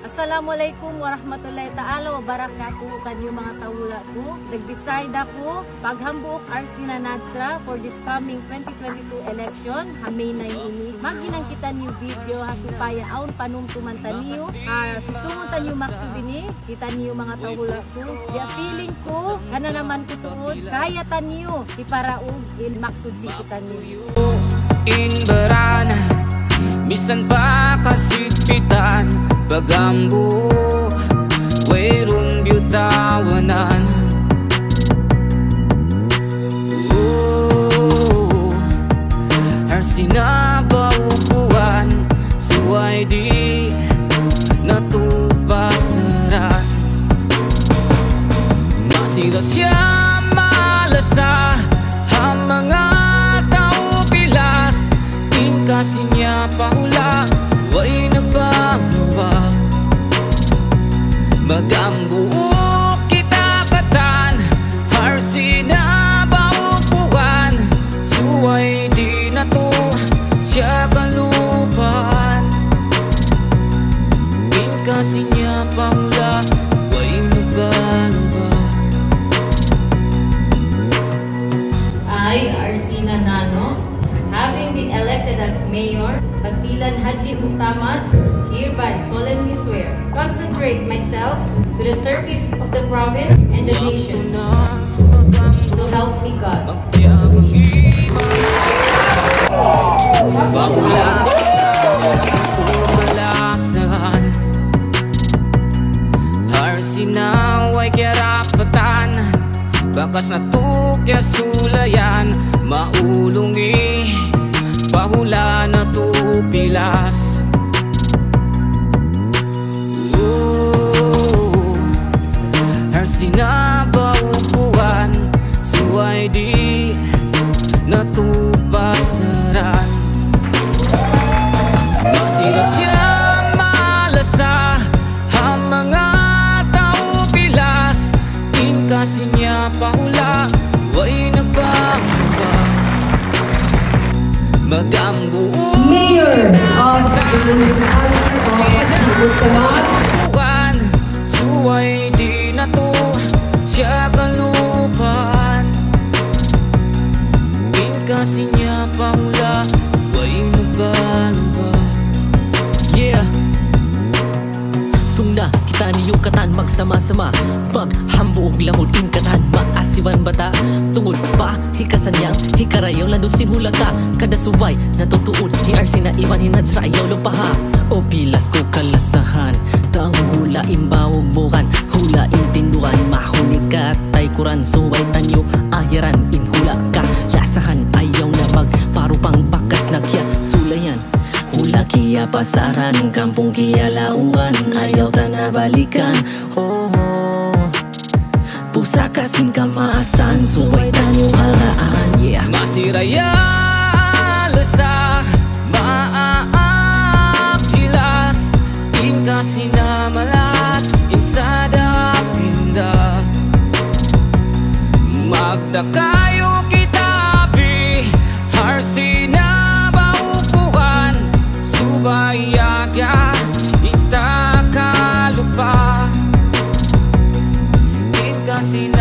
Assalamualaikum warahmatullahi ta'ala wa barakatuh kanyo mga tawula ko. Nag-decide ako paghambuok Arsina Nadsra for this coming 2022 election. Hamay na ini. Maginang kita niyo video hasupaya aon panumtuman taniyo. Uh, susungon taniyo maksudini. Kita niyo mga tawula ko. Ya feeling ko kana naman ko tuod kaya taniyo iparaog in maksud si kita niyo. In Barana Misan pa kasigpitan Pagambo Wayrun biyutawanan Ooh Harsina paupuan Suway di Natupasaran? Masira siya malasa Magambuo kita katan Harsina baupuan Suway di na to kalupan. Tingkasi niya paula Way nagbabawa I, Arsina Nano, having been elected as Mayor, Basilan Haji Mutamat, hereby solemnly swear, concentrate myself to the service of the province and the nation. So help me God. Harsinaway kerapatan Bakas sulayan Maulungi Bahula na tupilas Ooh, Harsina baupuan Suway di natupasaran Masira siya malasa Ang mga tao pilas. Tingkasi niya paula Way nagbabawa Magambuo Mayor of the Municipality of Chibutaman, Buwan, suway di na to. Siya kalupan. Tingkasi niya Niyo katan magsama-sama. Maghambuog lamod in katan Maasiwan bata. Tungod pa, hikasan yang Hikarayaw landusin hulata. Kada suway, natutuod Hiarsi na iwan hinadsra ayaw lupaha. O pilas pasaran Kampung Kialauan Ayaw tanah balikan oh, oh. Pusaka singkamaasan Suway tanyo halaan yeah. Masih raya lesah Maaap kilas Timka sinamalat Insada pindah Magdakay casi.